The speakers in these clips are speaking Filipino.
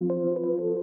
Música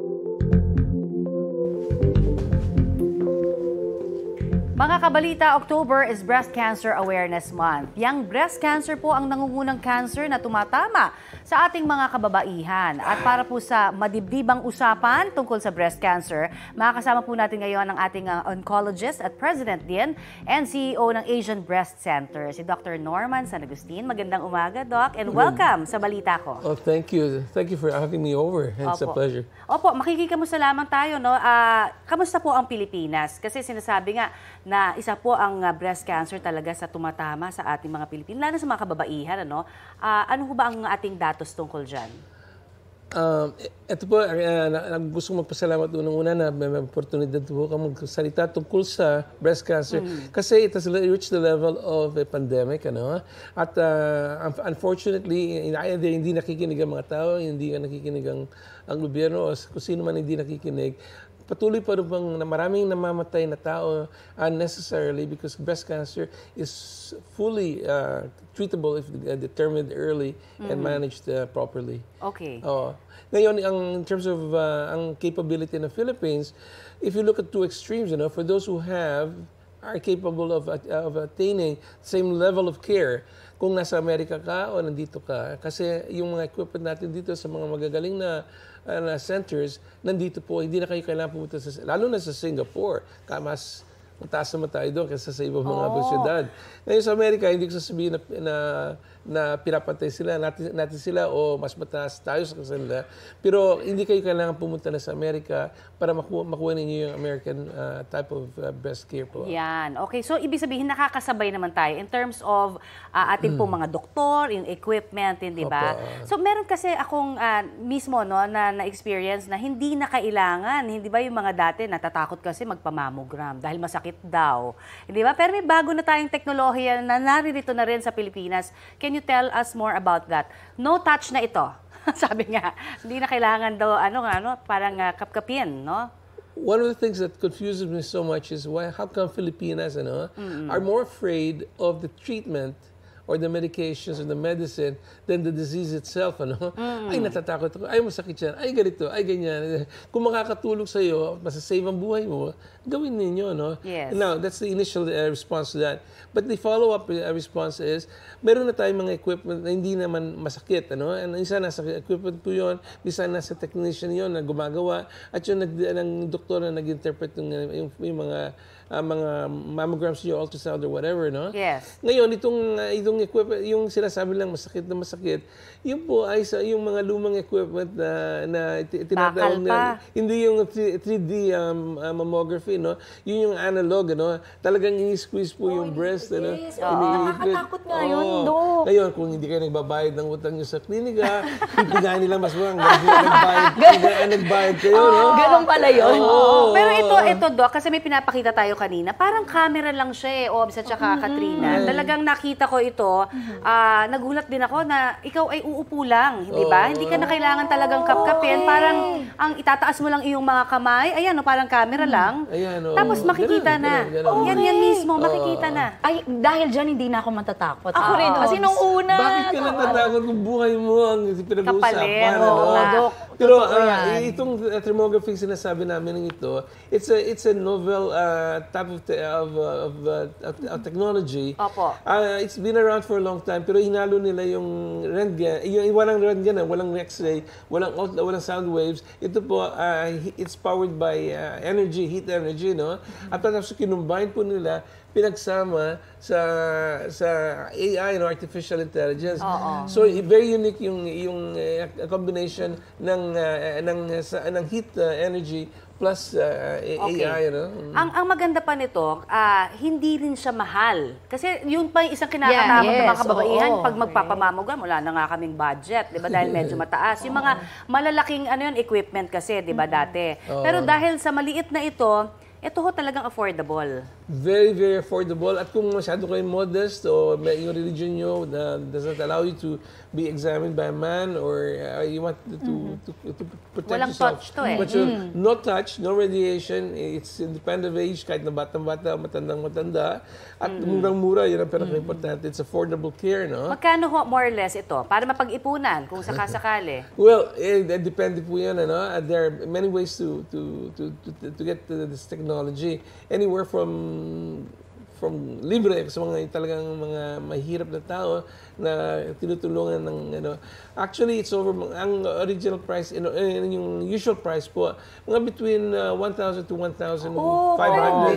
Mga kabalita, October is Breast Cancer Awareness Month. Yang breast cancer po ang nangungunang cancer na tumatama sa ating mga kababaihan. At para po sa madibdibang usapan tungkol sa breast cancer, makakasama po natin ngayon ang ating uh, oncologist at president din and CEO ng Asian Breast Center, si Dr. Norman San Agustin. Magandang umaga, Doc, and welcome sa balita ko. Oh, thank you. Thank you for having me over. It's a Opo. pleasure. Opo, makikikamusta lamang tayo, no? Ah, kamusta po ang Pilipinas? Kasi sinasabi nga na isa po ang ah, breast cancer talaga sa tumatama sa ating mga Pilipino, lalo sa mga kababaihan, ano? Ah, ano ho ba ang ating datos tungkol dyan? Um, ito po, uh, gusto kong magpasalamat unang-una na may, may oportunidad po ka magsalita tungkol sa breast cancer. Kasi it has reached the level of a pandemic. Ano? At uh, un- unfortunately, either hindi nakikinig ang mga tao, hindi nakikinig ang, ang gobyerno, o kung sino man hindi nakikinig, patuloy pa rin bang na maraming namamatay na tao unnecessarily because breast cancer is fully uh, treatable if uh, determined early and managed uh, properly. Okay. Oo. Ngayon, ang, in terms of uh, ang capability ng Philippines, if you look at two extremes, you know, for those who have, are capable of, at- of attaining same level of care, kung nasa Amerika ka o nandito ka. Kasi yung mga equipment natin dito sa mga magagaling na, uh, na centers, nandito po, hindi na kayo kailangan pumunta sa, lalo na sa Singapore, ka mas mataas naman tayo doon kaysa sa ibang mga syudad. Ngayon sa Amerika, hindi ko sasabihin na, na, na pinapatay sila, natin, natin sila o mas mataas tayo sa kanila. Pero hindi kayo kailangan pumunta na sa Amerika para makuha, makuha ninyo yung American uh, type of uh, breast care po. Yan. Okay, so ibig sabihin nakakasabay naman tayo in terms of ah, ating pong mga doktor, yung equipment, yun, di ba? So meron kasi akong ah, mismo no na na-experience na hindi na kailangan, hindi ba yung mga dati natatakot kasi magpamammogram dahil masakit daw. Hindi ba? Pero may bago na tayong teknolohiya na naririto na rin sa Pilipinas. Can you tell us more about that? No touch na ito. Sabi nga, hindi na kailangan daw ano nga no, parang ah, kapkapin, no? One of the things that confuses me so much is why, how come Filipinas ano, are more afraid of the treatment or the medications or the medicine than the disease itself. Ano? Ay, natatakot ako. Ay, masakit yan. Ay, ganito. Ay, ganyan. Kung makakatulong sa iyo, masasave ang buhay mo, gawin ninyo. No? Yes. Now, that's the initial uh, response to that. But the follow-up uh, response is, meron na tayong mga equipment na hindi naman masakit. Ano? And isa nasa equipment ko yun, isa nasa technician yon na gumagawa, at yung nag, ng doktor na nag-interpret yung, yung, yung mga ah, mga mammograms niyo, ultrasound or whatever, no? Yes. Ngayon, itong, uh, itong equipment, yung sinasabi lang masakit na masakit, yun po ay sa yung mga lumang equipment na, na ti- tinatawag na, hindi yung 3, 3D um, uh, mammography, no? Yun yung analog, ano? Talagang ini-squeeze po yung breast, ano? Iniipit. Nakakatakot nga yun, Oo. Dok. Ngayon, kung hindi kayo nagbabayad ng utang nyo sa klinika, pipinahan nila mas mga nagbayad, nagbayad, kayo, no? Ganun pala yun. Oo. Pero ito, ito Doc, kasi may pinapakita tayo kanina, parang camera lang siya eh, Obs at saka Katrina. Talagang nakita ko ito, ah, nagulat din ako na ikaw ay uupo lang, hindi ba? Hindi ka na kailangan talagang kapkapin, parang ang itataas mo lang iyong mga kamay, ayan, no, parang camera lang. Ayan, oo. Tapos makikita Ganun, na. ganun, ganun. Yan, yan mismo, makikita na. Ay, dahil dyan, hindi na ako matatakot. Ako rin, Kasi Obs. nung una, Bakit ka natatakot kung buhay mo ang pinag-uusapan? Kapalit, ano? oo. Dok, Pero yan. itong uh, thermography sinasabi namin ng ito, it's a it's a novel uh, type of te- of, uh, of, uh, of- of technology. Opo. Ah, it's been around for a long time pero hinalo nila yung rentgen, yung walang rentgen, walang X-ray, walang walang sound waves. Ito po hi- it's powered by ah, energy, heat energy, no? At tapos kinumbine po nila pinagsama sa sa AI no artificial intelligence. So i- very unique yung yung eh, combination ng ah, ng sa, ng heat ah, energy plus A- Okay. AI no. Ang ang maganda pa nito, ah, hindi rin siya mahal. Kasi yun pa yung isang kinakatakot Yeah, ng mga yes, kababaihan. oo. Pag magpapamamogram, wala na nga kaming budget, di ba? Dahil medyo mataas. Yung mga malalaking ano yun, equipment kasi, di ba, dati. Pero dahil sa maliit na ito, ito ho talagang affordable. Very, very affordable. At kung masyado kayo modest o may yung religion nyo na does not allow you to be examined by a man or uh, you want to, to, to, to protect Walang yourself. touch to eh. But you, no touch, no radiation. It's independent of age, kahit na batang-bata, matandang-matanda. At murang-mura, yun ang pinaka-importante. It's affordable care, no? Magkano ho more or less ito? Para mapag-ipunan kung sakasakali. Well, eh, eh, depende po yan, ano? Uh, There are many ways to to to to, to get to this technology. Anywhere from from libre sa mga talagang mga mahirap na tao na tinutulungan ng ano. Actually, it's over ang original price, you know, eh, yung usual price po, mga between uh, 1,000 to 1,500. Oh,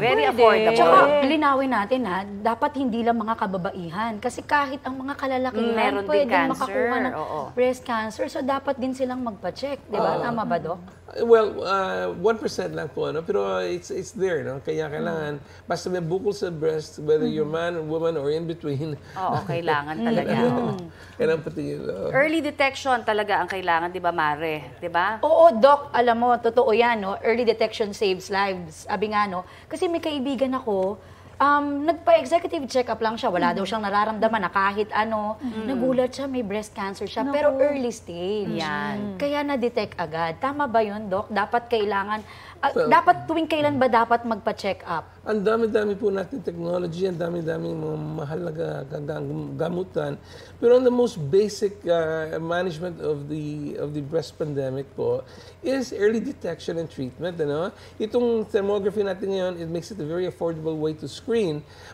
very affordable. Tsaka, linawin natin ha, dapat hindi lang mga kababaihan. Kasi kahit ang mga kalalakihan, Mm, meron din pwedeng cancer. makakuha ng Oo. breast cancer. So, dapat din silang magpa-check. Di ba? Tama ba, Dok? Well, uh, 1% lang po, ano? pero uh, it's it's there. No? Kaya kailangan, basta may bukol sa breast, whether you're man, woman, or in between, Oo, kailangan talaga. Oo. kailangan patingin. Uh, Early detection talaga ang kailangan, di ba, Mare? Di ba? Oo, Doc, alam mo, totoo yan, no? Early detection saves lives. Sabi nga, no? Kasi may kaibigan ako, um, nagpa-executive check-up lang siya. Wala daw siyang nararamdaman na kahit ano. Nagulat siya, may breast cancer siya. Pero early stage. Yan. Kaya na-detect agad. Tama ba yun, Doc? Dapat kailangan, ah, Well- dapat tuwing kailan ba dapat magpa-check up? Ang dami-dami po natin technology, ang dami-dami mga mahal na ga- ga- gamutan. Pero on the most basic uh, management of the of the breast pandemic po is early detection and treatment. Ano? Itong thermography natin ngayon, it makes it a very affordable way to screen.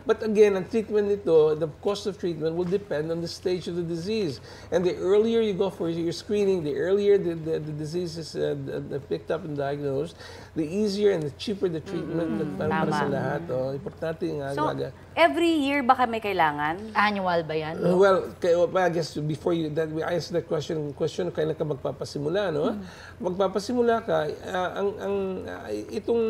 But again, ang treatment nito, the cost of treatment will depend on the stage of the disease. And the earlier you go for your screening, the earlier the, the, the disease is uh, picked up and diagnosed, the easier and the cheaper the treatment para, para tama. sa lahat. Oh, importante yung So, aga. every year ba kami kailangan? Annual ba yan? Uh, well, I guess before you that we answer that question, question kailan ka magpapasimula, no? Magpapasimula ka, uh, ang ang uh, itong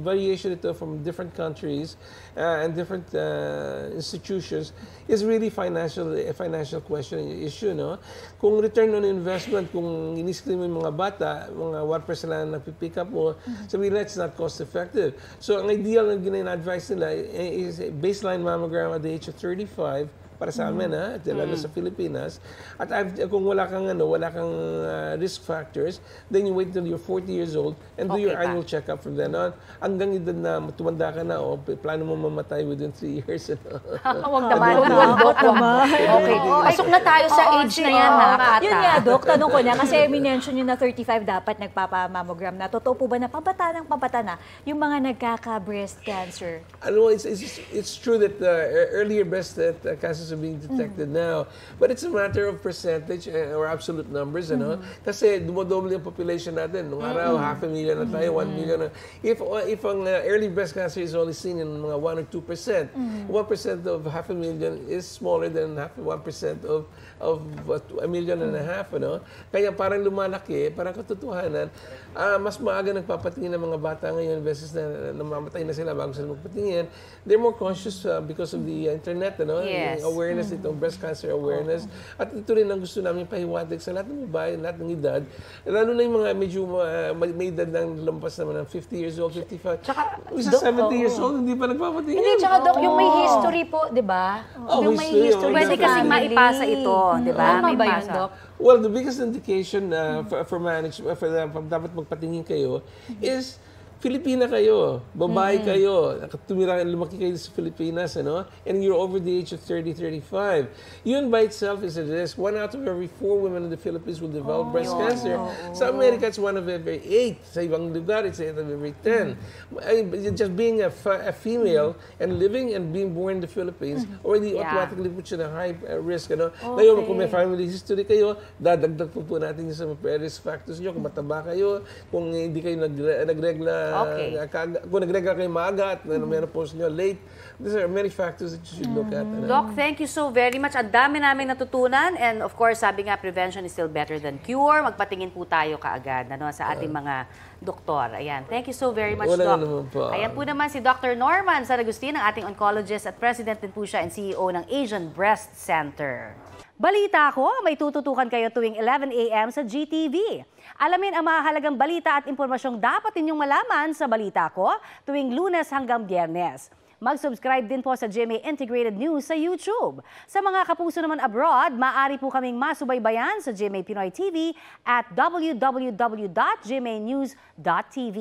variation ito from different countries uh, and different uh, institutions is really financial a financial question issue, no? Kung return on investment, kung iniscreen mo yung mga bata, mga 1% lang ang napipick up mo, sabihin nila it's not cost effective. So, ang ideal na gina-advise nila eh, is baseline mammogram at the age of 35 para sa amin ha, at lalo sa Pilipinas. At I've- kung wala kang ano, wala kang uh, risk factors, then you wait till you're 40 years old and do Okay your pa. annual checkup from then on. Hanggang edad na tumanda ka na o plano mo mamatay within 3 years. Ano? Huwag naman. Huwag, no? Doc, wag. Okay. Pasok na tayo sa Oo, age na yan, oo, ha, nga. Kata? Yun nga, Dok, tanong ko na, kasi minention nyo na 35 dapat nagpapamammogram na. Totoo po ba na pabata ng pabata na yung mga nagkaka-breast cancer? ano, it's, it's, it's true that uh, earlier breast uh, cancers are being detected now. But it's a matter of percentage uh, or absolute numbers, ano? Kasi dumodoble yung population natin. Nung araw, half a million na tayo, one million na. If, uh, if ang uh, early breast cancer is only seen in mga 1 or 2%, 1% of half a million is smaller than half 1% of of what, a million and a half, ano? Kaya parang lumalaki, parang katotohanan, ah, mas maaga nagpapatingin ng mga bata ngayon versus na namamatay na sila bago sila magpatingin. They're more conscious uh, because of the internet, ano? Yes. Awareness itong breast cancer awareness. At ito rin ang gusto namin pahiwatig sa lahat ng babae, lahat ng edad. Lalo na yung mga medyo uh, may edad ng lampas naman ng 50 years old, 55. Tsaka, Isa Dok, 70 years old, hindi pa nagpapatingin. Hindi, tsaka Dok, yung may history po, di ba? Oh, yung may history, history oh, Pwede family. maipasa ito, di ba? May ba yun. Dok? Well, the biggest indication uh, for, for manage uh, for, for dapat magpatingin kayo is Filipina kayo, babae kayo, tumira, lumaki kayo sa Pilipinas, ano? And you're over the age of 30, 35. Yun by itself is a risk. One out of every four women in the Philippines will develop breast cancer. Sa America, it's one of every eight. Sa ibang lugar, it's eight of every ten. Ay, Just being a, fa- a female and living and being born in the Philippines already Yeah. automatically puts you in a high uh, risk. Ano? Ngayon, kung may family history kayo, dadagdag po po natin sa risk factors nyo. Kung mataba kayo, kung hindi kayo nagre- nagregla, Okay. uh, kung nagregla kayo maaga at mm menopause nyo late, these are many factors that you should look at. Ano? Doc, thank you so very much. Ang dami namin natutunan and of course, sabi nga, prevention is still better than cure. Magpatingin po tayo kaagad ano, sa ating mga doktor. Ayan. Thank you so very much, Wala Doc. naman po. Ayan po naman si Dr. Norman San Agustin, ang ating oncologist at president din po siya and CEO ng Asian Breast Center. Balita ko, may tututukan kayo tuwing 11 a.m. sa GTV. Alamin ang mahalagang balita at impormasyong dapat ninyong malaman sa Balita ko tuwing lunes hanggang biyernes. Mag-subscribe din po sa GMA Integrated News sa YouTube. Sa mga kapuso naman abroad, maaari po kaming masubaybayan sa GMA Pinoy TV at www.gmanews.tv.